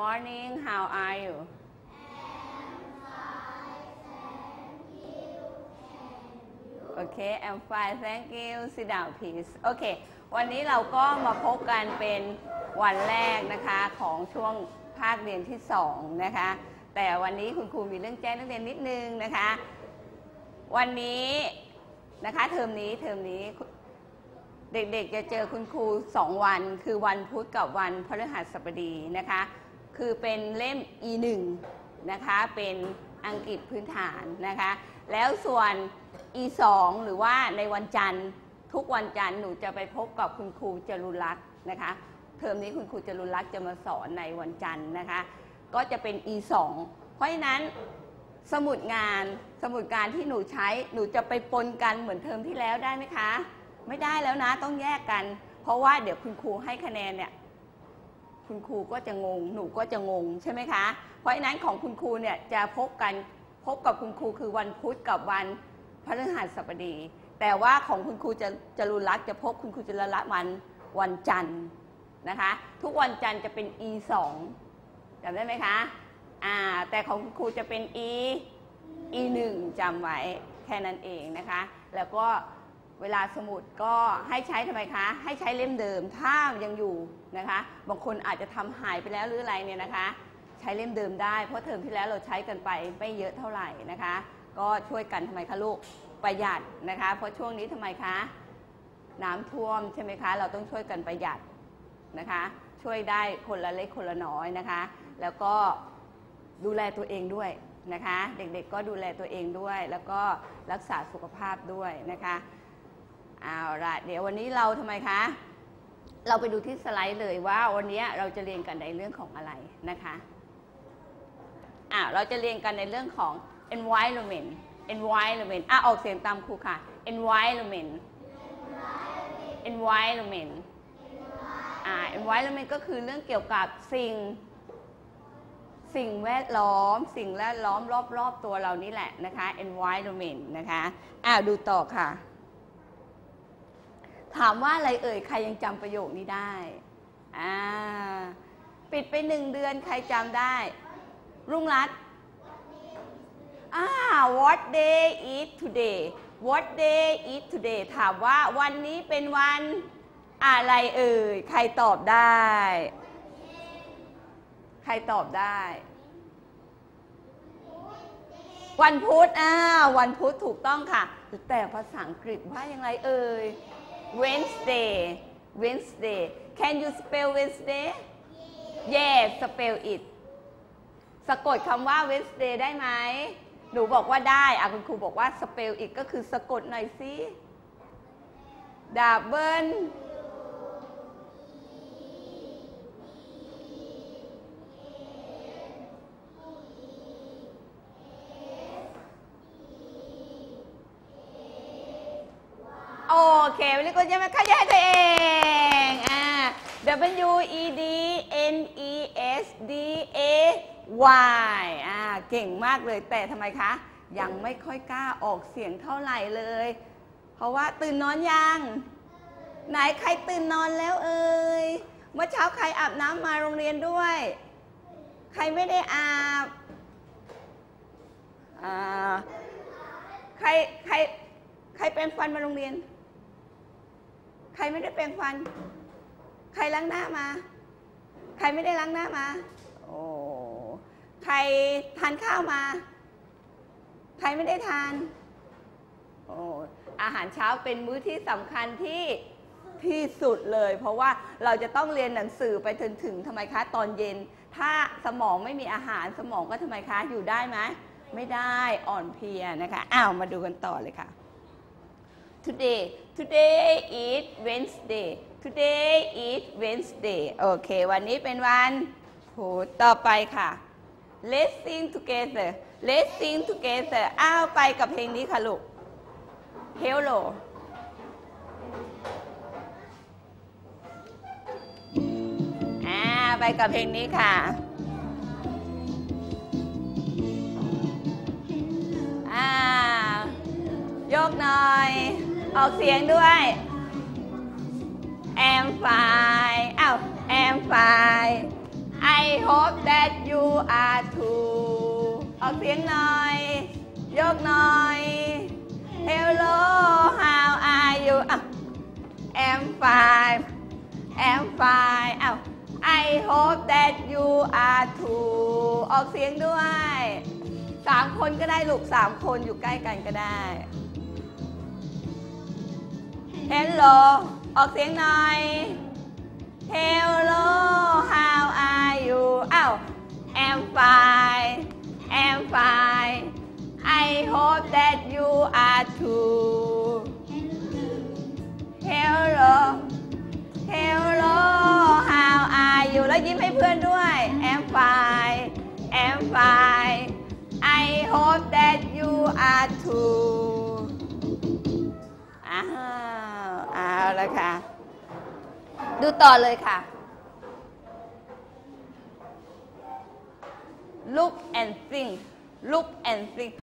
Morning how are you Okay I'm fine thank you sit down please โอเควันนี้เราก็มาพบกันเป็นวันแรกนะคะของช่วงภาคเรียนที่2นะคะ แต่วันนี้คุณครูมีเรื่องแจ้งนักเรียนนิดนึงนะคะ วันนี้นะคะเทอมนี้เทอมนี้เด็กๆจะเจอคุณครู 2 วัน คือวันพุธกับวันพฤหัสบดีนะคะ คือเป็นเล่ม E1 นะคะเป็นอังกฤษพื้นฐานนะคะ แล้วส่วน E2 หรือว่าในวันจันทร์ ทุกวันจันทร์หนูจะไปพบกับคุณครูจรุลักษ์นะคะเทอมนี้คุณครูจรุลักษ์จะมาสอนในวันจันทร์นะคะ ก็จะเป็น E2 เพราะฉะนั้นสมุดงานสมุดการที่หนูใช้หนูจะไปปนกันเหมือนเทอมที่แล้วได้ไหมคะ ไม่ได้แล้วนะต้องแยกกัน เพราะว่าเดี๋ยวคุณครูให้คะแนนเนี่ย คุณครูก็จะงง หนูก็จะงงใช่ไหมคะ เพราะฉะนั้นของคุณครูเนี่ยจะพบกันพบกับคุณครูคือวันพุธกับวันพฤหัสบดี แต่ว่าของคุณครูจะจรุลักษณ์จะพบคุณครูจรุลักษณ์วันวันจันทร์นะคะ ทุกวันจันทร์จะเป็น e 2จำได้ไหมคะอ่าแต่ของคุณครูจะเป็น e e 1จำไว้แค่นั้นเองนะคะ แล้วก็ เวลาสมุดก็ให้ใช้ทำไมคะ ให้ใช้เล่มเดิมถ้ายังอยู่นะคะ บางคนอาจจะทำหายไปแล้วหรืออะไรเนี่ยนะคะ ใช้เล่มเดิมได้ เพราะเทอมที่แล้วเราใช้กันไปไม่เยอะเท่าไหร่นะคะ ก็ช่วยกันทำไมคะลูกประหยัดนะคะ เพราะช่วงนี้ทำไมคะ น้ำท่วมใช่ไหมคะ เราต้องช่วยกันประหยัดนะคะ ช่วยได้คนละเล็กคนละน้อยนะคะ แล้วก็ดูแลตัวเองด้วยนะคะ เด็กๆก็ดูแลตัวเองด้วย แล้วก็รักษาสุขภาพด้วยนะคะ เอาละเดี๋ยววันนี้เราทำไมคะ เราไปดูที่สไลด์เลยว่าวันนี้เราจะเรียนกันในเรื่องของอะไรนะคะอ่าเราจะเรียนกันในเรื่องของ environment environment อะออกเสียงตามครูค่ะ environment environment อ่า environment ก็คือเรื่องเกี่ยวกับสิ่ง สิ่งแวดล้อม สิ่งแวดล้อมรอบๆตัวเรานี่แหละนะคะ environment นะคะอ่าดูต่อค่ะ ถามว่าอะไรเอ่ย ใครยังจำประโยคนี้ได้อ่าปิดไปหนึ่งเดือนใครจำได้ รุ่งรัตอ่า what day is today what day is today ถามว่าวันนี้เป็นวันอะไรเอ่ย ใครตอบได้ ใครตอบได้ วันพุธอ่าวันพุธถูกต้องค่ะ แต่ภาษาอังกฤษว่าอยังไงเอ่ย Wednesday Wednesday Can you spell Wednesday Yes spell it สะกดคำว่า Wednesday ได้ไหม หนูบอกว่าได้อะคุณครูบอกว่า spell it ก็คือสะกดหน่อยสิ double โอ เควันนี้ก็จะมาขยายตัวเองอ่า W E D N E S D A Y อ่าเก่งมากเลยแต่ทำไมคะ ยังไม่ค่อยกล้าออกเสียงเท่าไหร่เลย เพราะว่าตื่นนอนยัง ไหนใครตื่นนอนแล้วเอ่ยเมื่อเช้าใครอาบน้ำมาโรงเรียนด้วย ใครไม่ได้อาบอ่าใครใครใครเป็นฟันมาโรงเรียน รไม่ได้แปรงฟัน ใครล้างหน้ามา ใครไม่ได้ล้างหน้ามา โอ้ ใครทานข้าวมา ใครไม่ได้ทาน โอ้ อาหารเช้าเป็นมื้อที่สำคัญที่ที่สุดเลย เพราะว่าเราจะต้องเรียนหนังสือไปจนถึงทำไมคะตอนเย็น ถ้าสมองไม่มีอาหารสมองก็ทำไมคะอยู่ได้ไหมไม่ได้อ่อนเพลียนะคะ อ้าว มาดูกันต่อเลยค่ะ today today is Wednesday today is Wednesday โอเค วันนี้เป็นวันพุธต่อไปค่ะ let's sing together let's sing together อ้าวไปกับเพลงนี้ค่ะลูก hello อ่าไปกับเพลงนี้ค่ะ ออกเสียงด้วย am fine อ้าว am fine I hope that you are too ออกเสียงหน่อย ยกหน่อย Hello how are you อะ am fine am fine อ้าว I hope that you are too ออกเสียงด้วยสามคนก็ได้ลูกสามคนอยู่ใกล้กันก็ได้ Hello ออกเสียงหน่อย Hello how are you อ้าว am fine am fine I hope that you are too Hello Hello how are you แล้วยิ้มให้เพื่อนด้วย am fine am fine I hope that you are too ค่ะ ดูต่อเลยค่ะ look and think look and think